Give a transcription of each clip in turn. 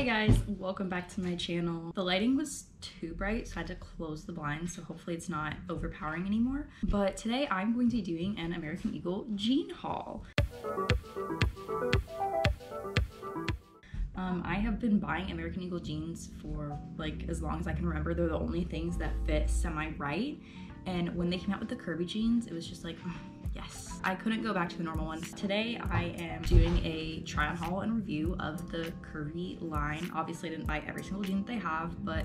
Hey guys, welcome back to my channel. The lighting was too bright, so I had to close the blinds, so hopefully it's not overpowering anymore. But today I'm going to be doing an American Eagle jean haul. Um, I have been buying American Eagle jeans for like as long as I can remember. They're the only things that fit semi-right. And when they came out with the curvy jeans, it was just like, mm, yes. I couldn't go back to the normal ones. Today I am doing a try on haul and review of the curvy line. Obviously I didn't buy every single jean that they have, but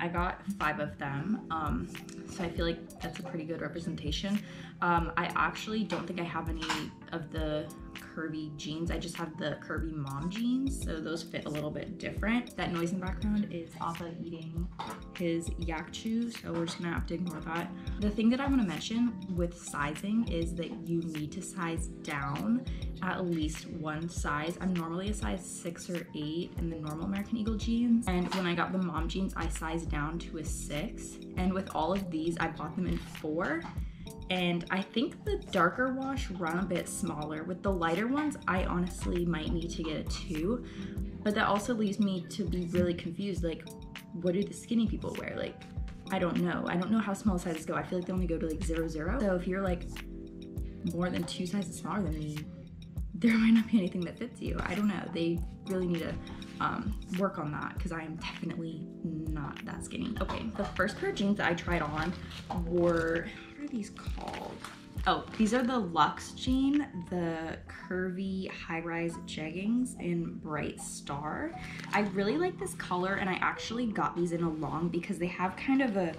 I got five of them. Um, so I feel like that's a pretty good representation. Um, I actually don't think I have any of the curvy jeans. I just have the curvy mom jeans, so those fit a little bit different. That noise in the background is Appa eating his yak chew, so we're just gonna have to ignore that. The thing that I wanna mention with sizing is that you need to size down at least one size. I'm normally a size six or eight in the normal American Eagle jeans, and when I got the mom jeans, I sized down to a six. And with all of these, I bought them in four and I think the darker wash run a bit smaller. With the lighter ones, I honestly might need to get a two, but that also leaves me to be really confused. Like, what do the skinny people wear? Like, I don't know. I don't know how small sizes go. I feel like they only go to like zero, zero. So if you're like more than two sizes smaller than me, there might not be anything that fits you. I don't know. They really need to um, work on that because I am definitely not that skinny. Okay, the first pair of jeans that I tried on were these called? Oh, these are the Luxe Jean, the curvy high-rise jeggings in Bright Star. I really like this color and I actually got these in a long because they have kind of a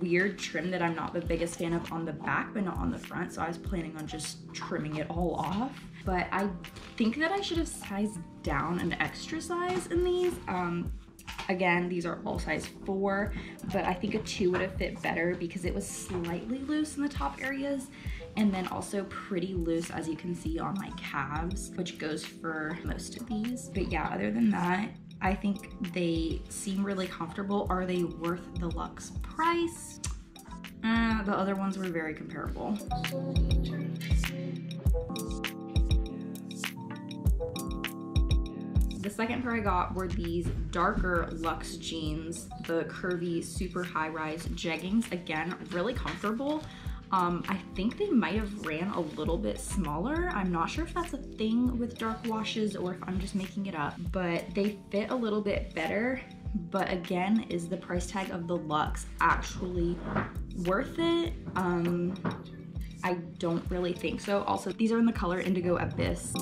weird trim that I'm not the biggest fan of on the back but not on the front so I was planning on just trimming it all off but I think that I should have sized down an extra size in these um, Again, these are all size four, but I think a two would have fit better because it was slightly loose in the top areas and then also pretty loose as you can see on my calves, which goes for most of these. But yeah, other than that, I think they seem really comfortable. Are they worth the luxe price? Uh, the other ones were very comparable. The second pair I got were these darker luxe jeans, the curvy super high rise jeggings. Again, really comfortable. Um, I think they might have ran a little bit smaller. I'm not sure if that's a thing with dark washes or if I'm just making it up, but they fit a little bit better. But again, is the price tag of the Luxe actually worth it? Um, I don't really think so. Also, these are in the color Indigo Abyss.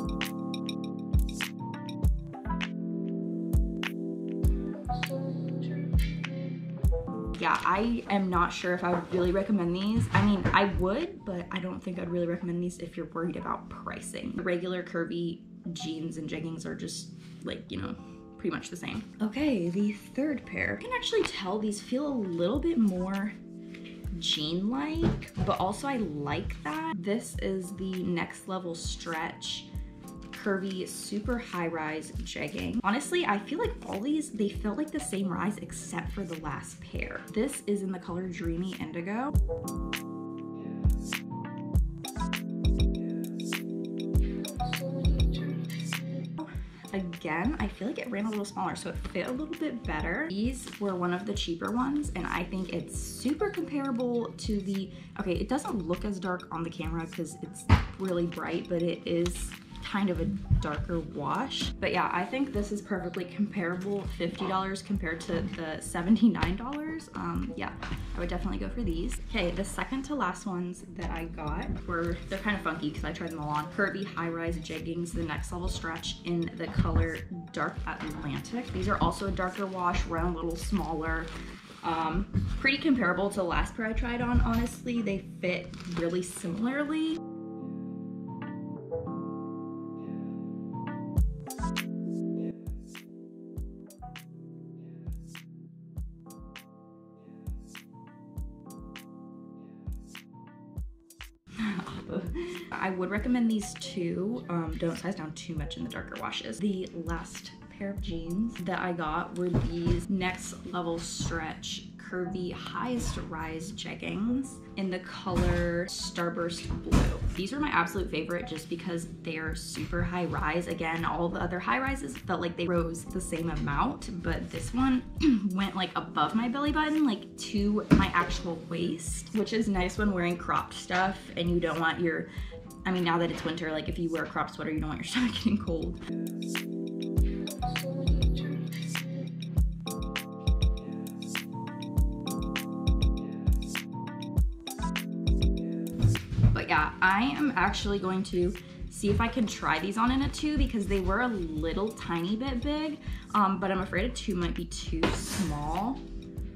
Yeah, I am not sure if I would really recommend these. I mean, I would, but I don't think I'd really recommend these if you're worried about pricing. Regular curvy jeans and jeggings are just like, you know, pretty much the same. Okay, the third pair. I can actually tell these feel a little bit more jean-like, but also I like that. This is the next level stretch curvy, super high rise jegging. Honestly, I feel like all these, they felt like the same rise except for the last pair. This is in the color Dreamy Indigo. again, I feel like it ran a little smaller, so it fit a little bit better. These were one of the cheaper ones, and I think it's super comparable to the, okay, it doesn't look as dark on the camera because it's really bright, but it is kind of a darker wash. But yeah, I think this is perfectly comparable, $50 compared to the $79. Um, yeah, I would definitely go for these. Okay, the second to last ones that I got were, they're kind of funky because I tried them all on. Curvy high-rise jeggings, the next level stretch in the color Dark Atlantic. These are also a darker wash, run a little smaller. Um, pretty comparable to the last pair I tried on, honestly. They fit really similarly. I would recommend these two. Um, don't size down too much in the darker washes. The last pair of jeans that I got were these next level stretch curvy highest rise jeggings in the color Starburst Blue. These are my absolute favorite just because they're super high rise. Again, all the other high rises felt like they rose the same amount, but this one went like above my belly button, like to my actual waist, which is nice when wearing cropped stuff and you don't want your, I mean, now that it's winter, like if you wear a crop sweater, you don't want your stomach getting cold. Yeah, I am actually going to see if I can try these on in a two because they were a little tiny bit big, um, but I'm afraid a two might be too small.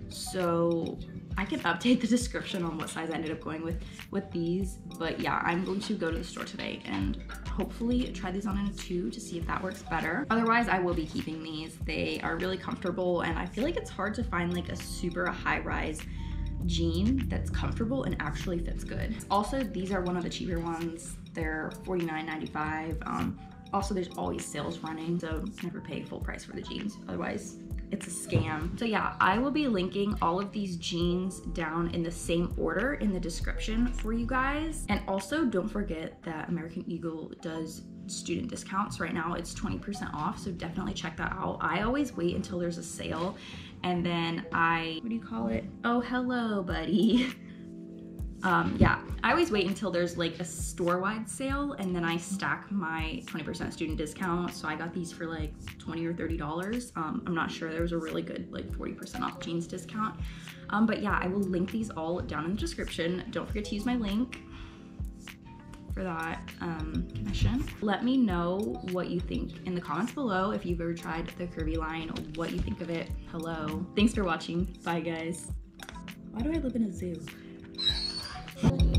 So I can update the description on what size I ended up going with with these. But yeah, I'm going to go to the store today and hopefully try these on in a two to see if that works better. Otherwise, I will be keeping these. They are really comfortable and I feel like it's hard to find like a super high rise jean that's comfortable and actually fits good. Also, these are one of the cheaper ones. They're $49.95. Um, also, there's always sales running, so never pay full price for the jeans. Otherwise, it's a scam. So yeah, I will be linking all of these jeans down in the same order in the description for you guys. And also don't forget that American Eagle does student discounts right now. It's 20% off, so definitely check that out. I always wait until there's a sale and then I, what do you call it? Oh, hello, buddy. Um, yeah, I always wait until there's like a store-wide sale and then I stack my 20% student discount. So I got these for like 20 or $30. Um, I'm not sure, there was a really good like 40% off jeans discount. Um, but yeah, I will link these all down in the description. Don't forget to use my link for that um, commission. Let me know what you think in the comments below if you've ever tried the curvy line, what you think of it. Hello. Thanks for watching. Bye guys. Why do I live in a zoo? Thank you.